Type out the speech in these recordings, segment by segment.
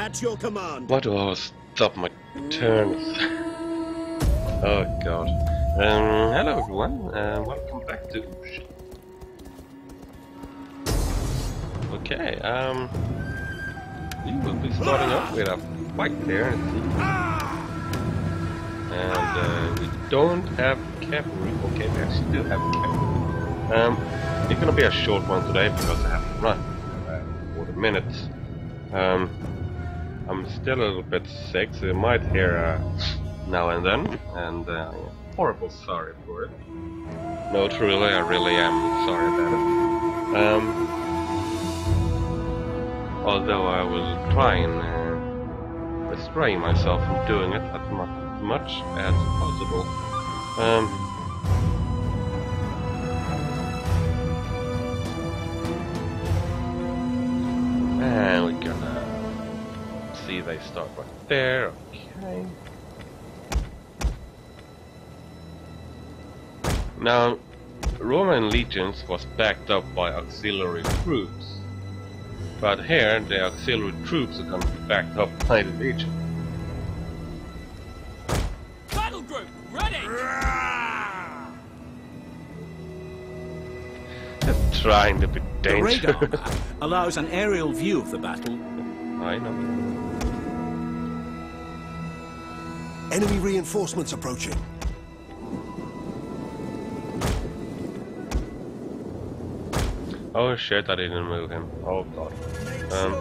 At your command. Why do I always stop my turns? oh god. Um, hello everyone, uh, welcome back to... Okay, um... We will be starting off with a fight there. And uh, we don't have cavalry. Okay, we actually do have cavalry. Um, it's gonna be a short one today because I have to run uh, 40 minutes. Um, I'm still a little bit sick, so you might hear uh, now and then, and uh, horrible sorry for it. No, truly, I really am sorry about it. Um, although I will try and uh, restrain myself from doing it as much as possible. Um, they start right there. Okay. Now, Roman legions was backed up by auxiliary troops. But here, the auxiliary troops are gonna be backed up by the legion. Battle group, ready! Trying to be dangerous. The radar map allows an aerial view of the battle. I know. Enemy reinforcements approaching. Oh shit, I didn't move him. Oh god. Um,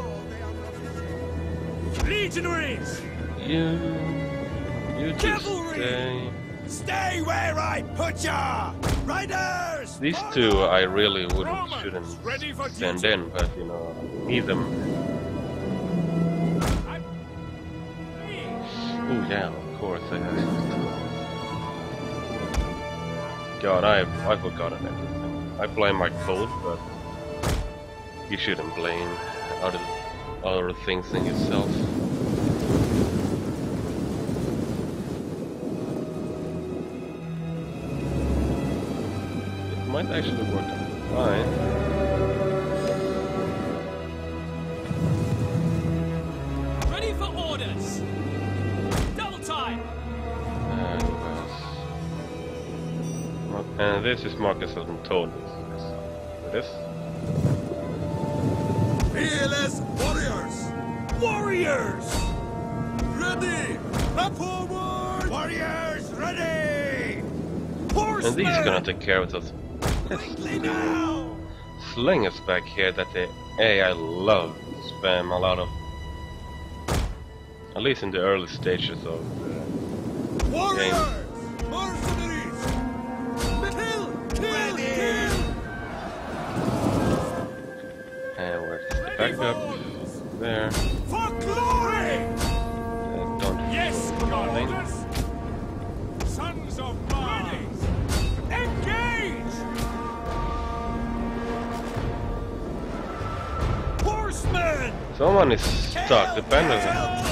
Legionaries! you... You just Cavalry! stay... Stay where I put ya! Riders! These two I really wouldn't, shouldn't ready for send duty. in, but you know, I need them. Oh yeah, God, I I forgotten everything. I blame my code, but you shouldn't blame other other things than yourself. It might actually work out fine. And this is Marcus Antonius. It is. Fearless warriors! Warriors! Ready! Up forward! Warriors, ready! And these are gonna take care of us. Now! Slingers back here that the AI love spam a lot of. At least in the early stages of the Warriors! Mercenaries! And where's the backup? There. For glory! Uh, don't Yes, do your anything. Sons of Mars! Engage! Horsemen! Someone is stuck. The banner,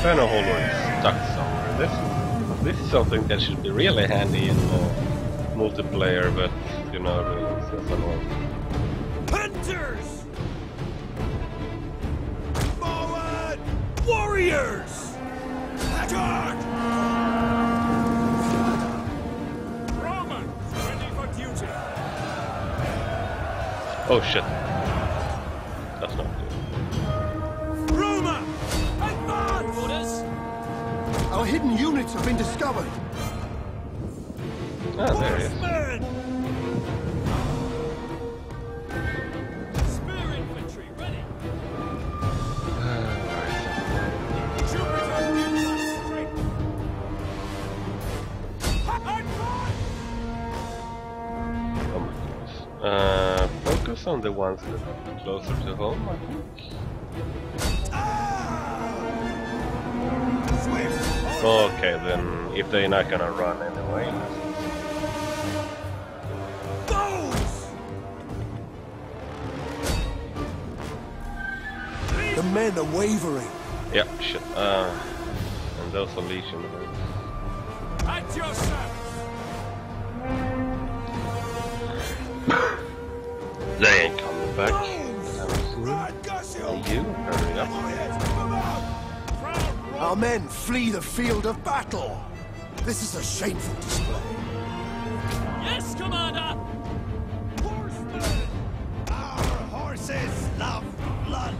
banner holder is stuck somewhere. This, this is something that should be really handy in uh, multiplayer, but you know, it's just annoying. Hunters! Warriors! Attack! Romans, ready for duty! Oh shit. That's not good. Roma! Advance! Orders! Our hidden units have been discovered! Ah, there he is. On the ones that are closer to home, I think. Okay, then if they're not gonna run anyway. The men are wavering. Yeah, shit. Uh, and those are Legion. right? At your service! They ain't coming back. Those! Haven't seen. Right, Gusio! And you, hurry up. Warriors, move out! Our men flee the field of battle. This is a shameful display. Yes, Commander! Horsemen! Our horses love blood.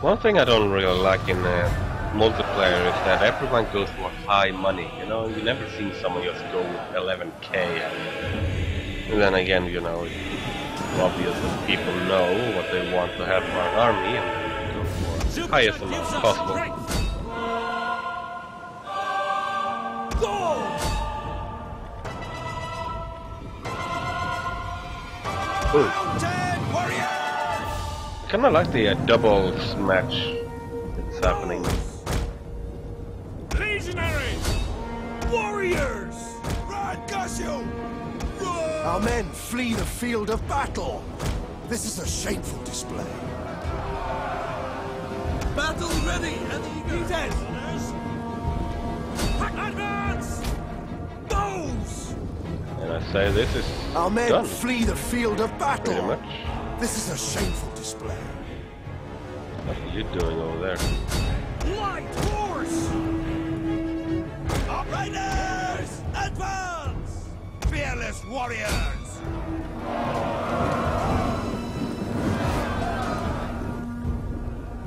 One thing I don't really like in uh, multiplayer is that everyone goes for high money. You know, you never seen someone just go with 11k. Then again, you know, it's obvious people know what they want to have for an army and go for the highest amount possible. Ooh, Mountain kind of like the uh, doubles match that's happening. Legionaries! Warriors! Run, Gushu! Our men flee the field of battle. This is a shameful display. Battle ready and eager! Advance! Those! And I say this is Our men done, flee the field of battle. pretty much. This is a shameful display. What are you doing over there? Fearless warriors!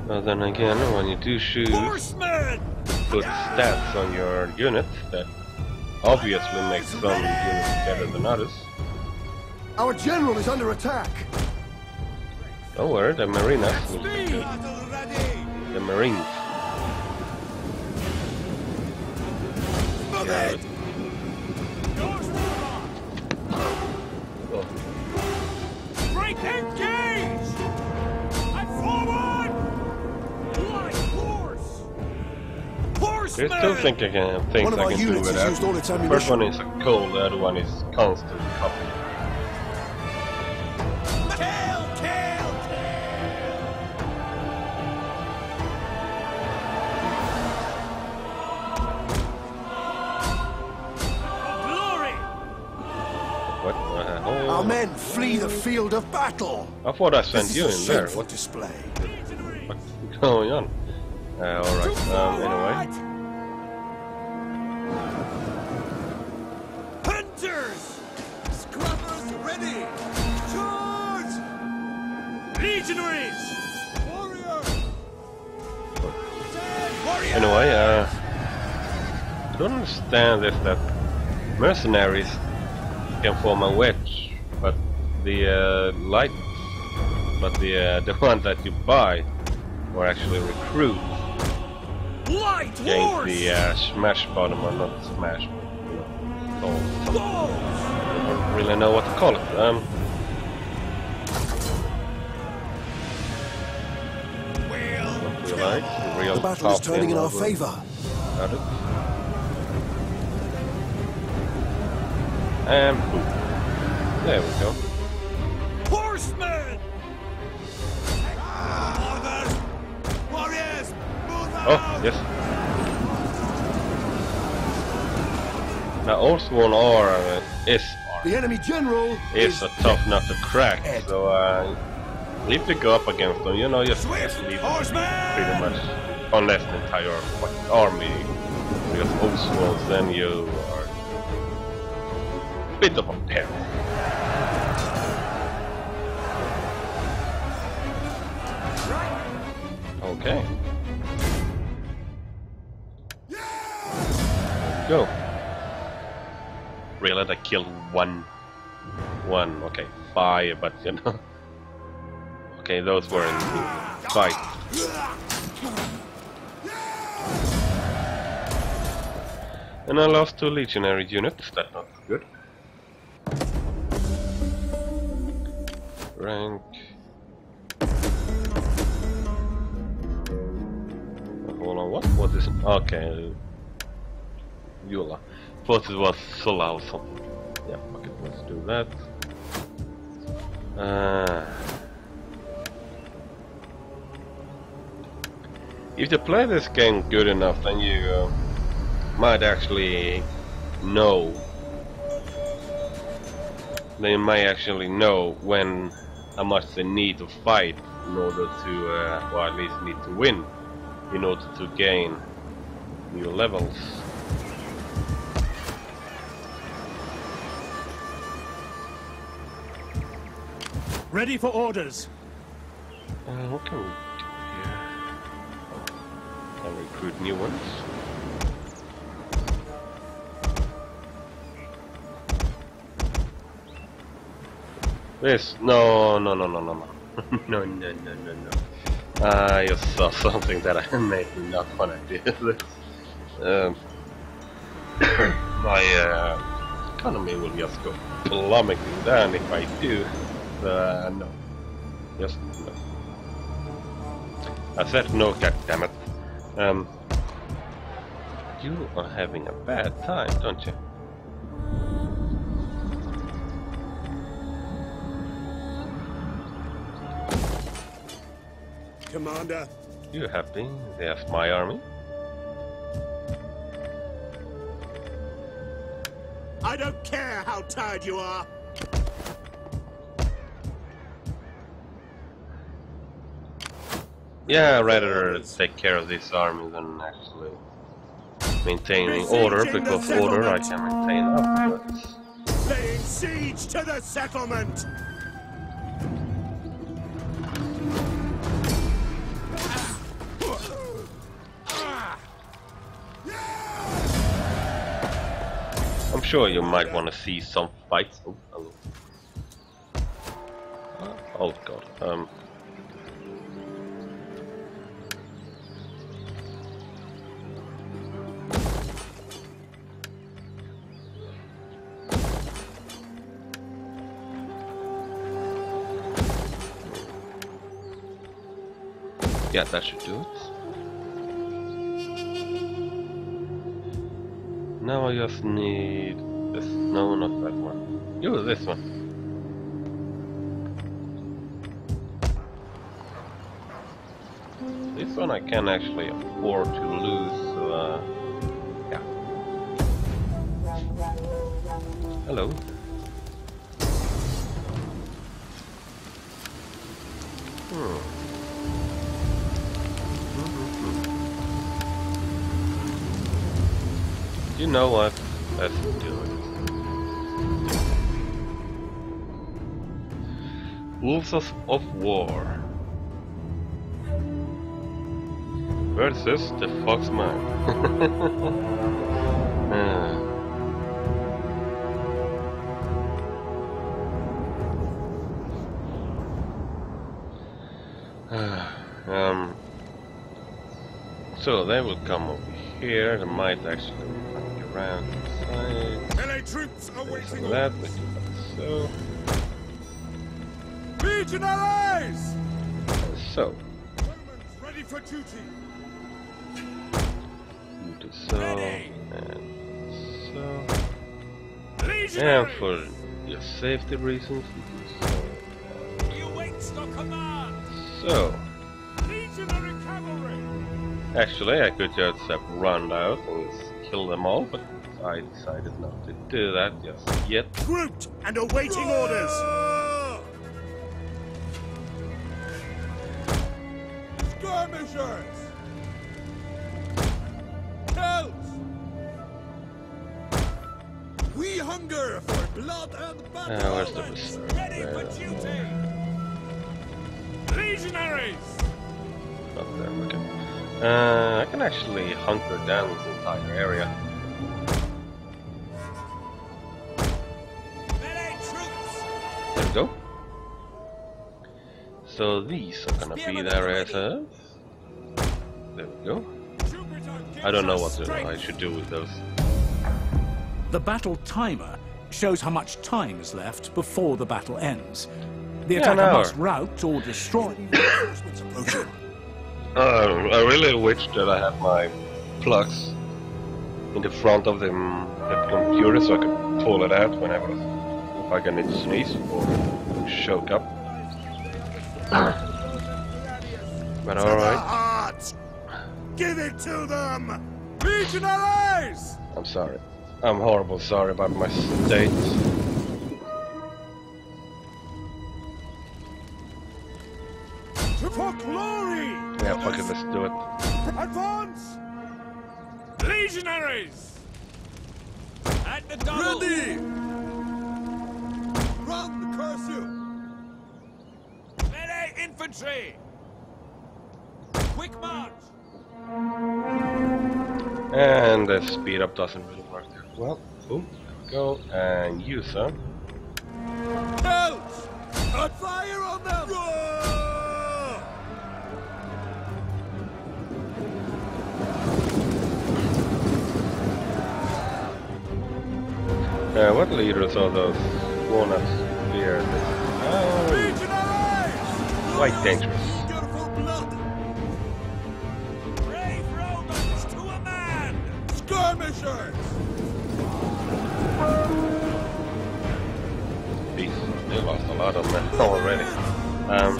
Well, then again, when you do shoot, Horsemen! put stats on your units that obviously makes some units better than others. Our general is under attack. Don't worry, the Marinas will be good. The Marines. Yeah, I Horsemen! still think I can One of I can do with that. its First one is a cold, the other one is constant copy. Kill, kill, Glory! What? Uh, oh, Our men flee the field of battle. I thought I sent you in there. What, display. what's going on? Uh, alright, um, anyway. Legionaries! Warrior! Anyway, uh, I don't understand if that mercenaries can form a wedge, but the uh, light, but the uh, the one that you buy, or actually recruit, Light horse! the uh, smash bottom or not smash, but, you know, soul, something. Those! I don't really know what to call it. Um, what do you like? Real The battle is turning in our over- favor. Got it. And boom. There we go. Horsemen! Orders! Warriors! Oh, yes. Now Oathsworn R uh, is The enemy general is a tough nut to crack, so uh, if you go up against them, you know, Swift leave pretty much, unless the entire fucking army, because Oathsworns, then you are a bit of a pair. Okay. Go. Really, I killed one. One, okay. Five, but you know. Okay, those were in fight. And I lost two legionary units, that's not good. Rank. Hold on, what? What is? Okay. Eula. Thought it was Sola or something. Yeah, okay, let's do that. Uh, if you play this game good enough, then you uh, might actually know. They may actually know when how much they need to fight in order to, uh, or at least need to win in order to gain new levels. Ready for orders. Uh, what recruit new ones. This, no, no, no, no, no, no. no, no, no, no, no. Ah, you saw something that I made not want to do this. Um, my uh, economy will just go plummeting down if I do. Uh, no. Just no. I said no, goddammit. Um, you are having a bad time, don't you? Commander. You happy? There's my army. I don't care how tired you are. Yeah, I'd rather take care of this army than actually maintaining order, because order I can maintain afterwards. Laying siege to the settlement. I'm sure you might want to see some fights. Oh, hello. Oh god. Um. Yeah, that should do it. Now I just need this. No, not that one. Yo, this one. This one I can actually afford to lose, uh, yeah. Hello. Hmm. Know what? Let's do it. Wolves of, of War versus the Foxman. uh. um, so they will come over here. They might actually the side. Melee troops awaiting So that we do that. So, so Romans ready for duty. you do so Ready. and so. And for your safety reasons, you do so. You wait your command! So, Legionary cavalry! actually, I could just have run out and kill them all, but I decided not to do that just yet. Grouped and awaiting orders. Skirmishers! Celts! We hunger for blood and battle! Uh, where's the reserve? Ready for duty! Legionaries! Not there, okay. Uh, I can actually hunker down this entire area. There we go. So these are gonna be the reserves. There we go. I don't know what to, strength. I should do with those. The battle timer shows how much time is left before the battle ends. The attacker an must rout or destroy. Uh, I really wish that I had my plugs in the front of the, the computer so I could pull it out whenever if I can sneeze or choke up. But alright, Give it to them! Legionaries! I'm sorry. I'm horrible sorry about my state. Melee infantry! Quick march! And the speed up doesn't really work there. Well, boom, there we go. And you, sir. Out! On fire on them! Uh, what leaders are those walnuts quite dangerous. Beautiful blood! Brave Romans to a man! Skirmishers! Jeez, they lost a lot of men already. Um,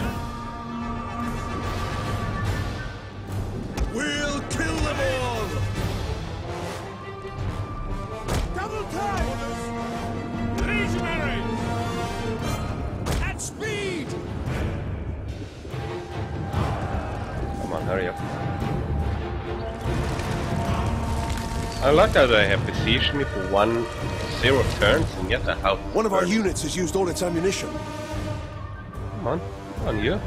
We'll kill them all! Double time! I like how they have besieged me for one, zero turns and yet I have. One of our units has used all its ammunition. Come on, come on, you.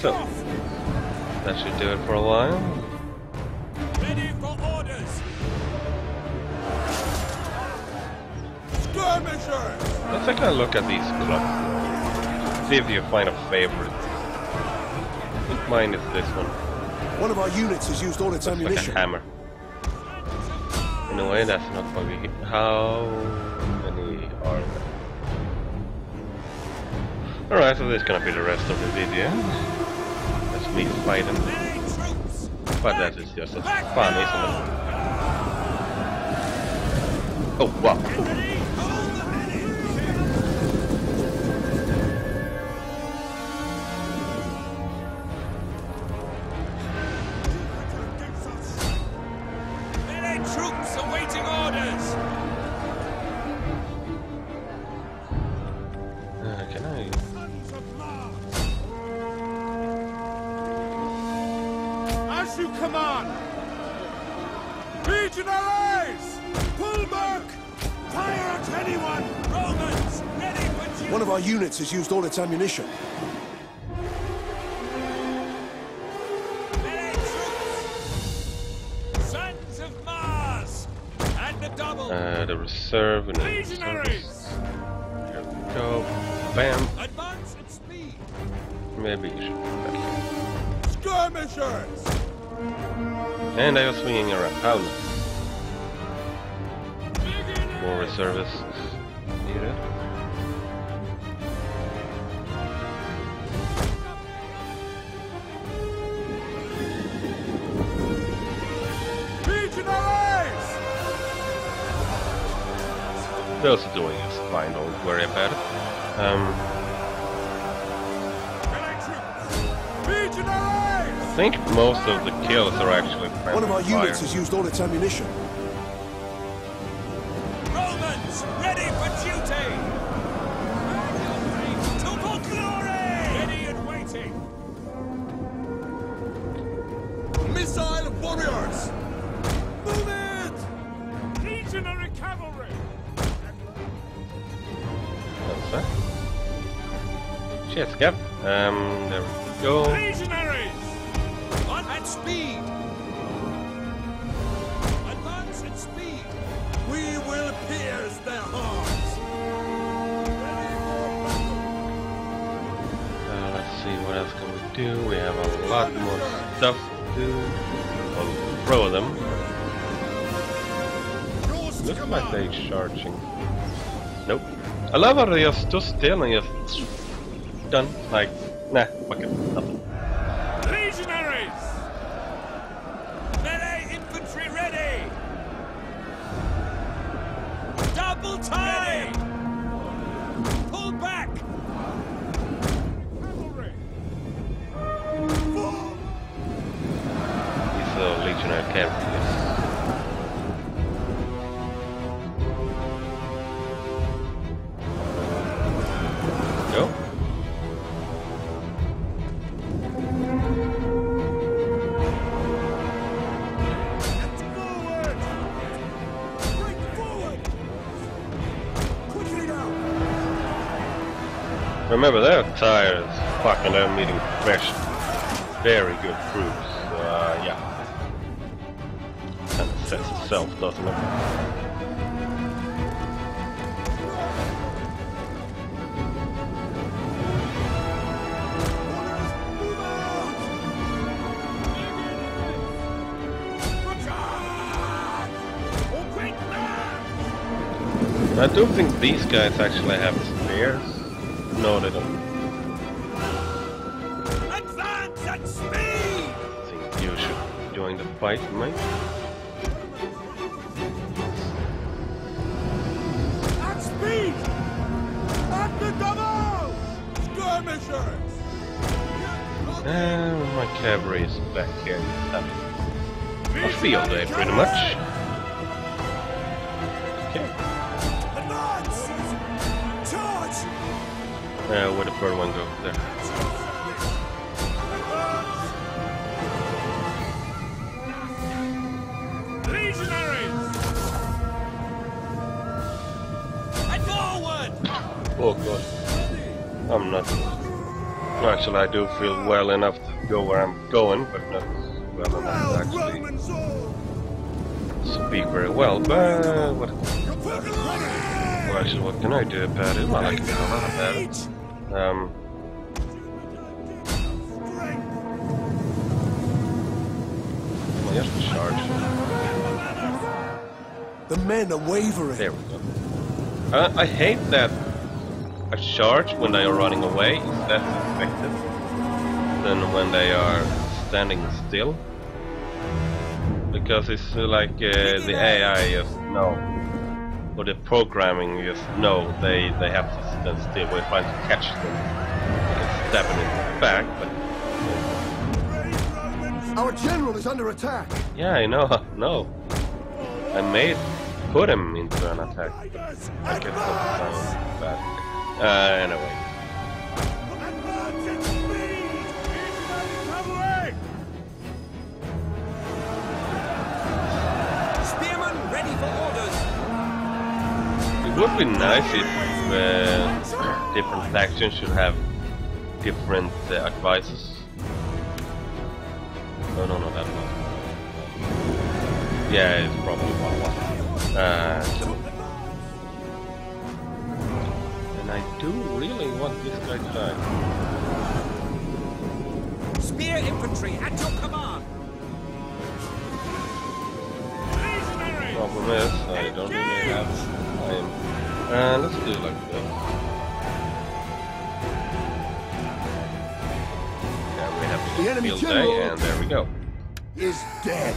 So- That should do it for a while. Ready for orders! Skirmishers! Let's take a look at these clubs. See if you find a favorite. I think mine is this one. One of our units has used all its Looks like a ammunition. hammer. In a way, that's not buggy. How many are there? Alright, so this is gonna be the rest of the video. Fighting. Melee troops! But that is just as fun, isn't it? Oh, wow. Of our units has used all its ammunition. Sons of Mars! And the double! Uh, the reserve and the! Here we go. Bam. Advance at speed! Maybe you should put that. Skirmishers! And I was swinging around. More reservists needed. Those are doing is fine, don't worry about it. Um, Melee troops! Legionaries! I think most of the kills are actually One of our fire. units has used all its ammunition. Romans, ready for duty! To glory! Ready and waiting! Missile warriors! Shit, Scav. Um, there we go. Legionaries! On at speed! Advance at speed! We will pierce their hearts! Uh, let's see, what else can we do? We have a lot more stuff to do. We'll throw them. Looks like they're charging. Nope. I love how they just stood still and just done. Like, nah, fuck it, nothing. Remember, they're tired as fuck and they're meeting fresh, very good troops. Uh, yeah. Kind of says itself, doesn't it? I don't think these guys actually have spears. No, they don't. Advance at speed! I think you should join the fight, mate. At speed! At the double! Skirmishers! And my cavalry is back here. Having a field day, pretty much. Uh, where the third one go? There. Legionaries! And forward! Oh god. I'm not. Actually, I do feel well enough to go where I'm going, but not well enough to actually speak very well. But what? Well, actually, what can I do about it? Well, I can do a lot about it. Um, well, just charge. The men are wavering. There we go. Uh, I hate that a charge when they are running away is less effective than when they are standing still. Because it's uh, like uh, the AI just know, or the programming just know they, they have to still. We're trying to catch them and stab them in the back, but Our general is under attack. yeah, I know, no. I made put him into an attack, I guess that sounds bad. Uh, anyway. Would be nice if uh, different factions should have different uh, advices. No, no, no, that one. Yeah, it's probably one one. Uh, so- and I do really want this guy to die. Spear infantry at your command! Problem is, I don't really have time. Uh, let's do it like this. Yeah, we have The the enemy field day, and there we go. Is dead.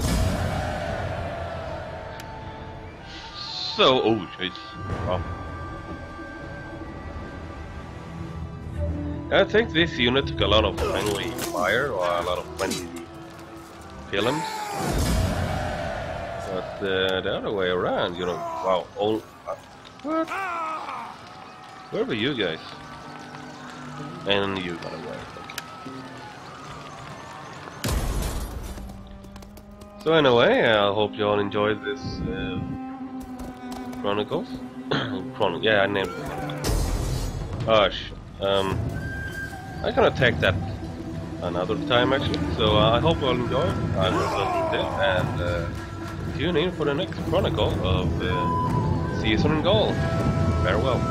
So, oh, it's rough. I think this unit took a lot of friendly fire or a lot of friendly films. But uh, the other way around, you know, wow, all. Uh, what? Where were you guys? And you got away. So anyway, I hope you all enjoyed this uh, Chronicles. Chron yeah, I named it. Oh shit. Um, I'm gonna take that another time actually. So uh, I hope you all enjoyed. I to it and uh, tune in for the next Chronicle of uh, Caesar and Gaul. Farewell.